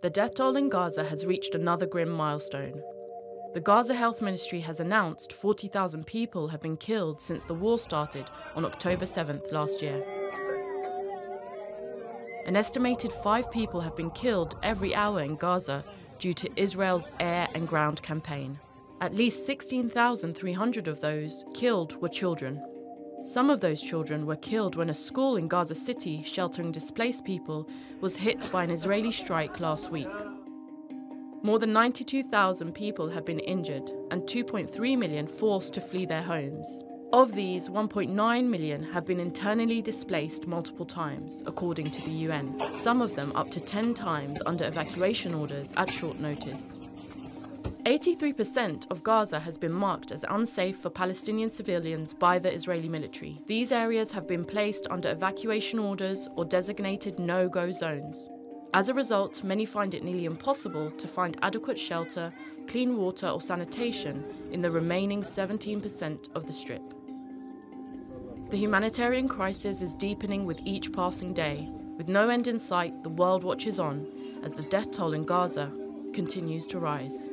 The death toll in Gaza has reached another grim milestone. The Gaza Health Ministry has announced 40,000 people have been killed since the war started on October 7th last year. An estimated five people have been killed every hour in Gaza due to Israel's air and ground campaign. At least 16,300 of those killed were children. Some of those children were killed when a school in Gaza City sheltering displaced people was hit by an Israeli strike last week. More than 92,000 people have been injured and 2.3 million forced to flee their homes. Of these, 1.9 million have been internally displaced multiple times, according to the UN, some of them up to 10 times under evacuation orders at short notice. 83% of Gaza has been marked as unsafe for Palestinian civilians by the Israeli military. These areas have been placed under evacuation orders or designated no go zones. As a result, many find it nearly impossible to find adequate shelter, clean water, or sanitation in the remaining 17% of the strip. The humanitarian crisis is deepening with each passing day. With no end in sight, the world watches on as the death toll in Gaza continues to rise.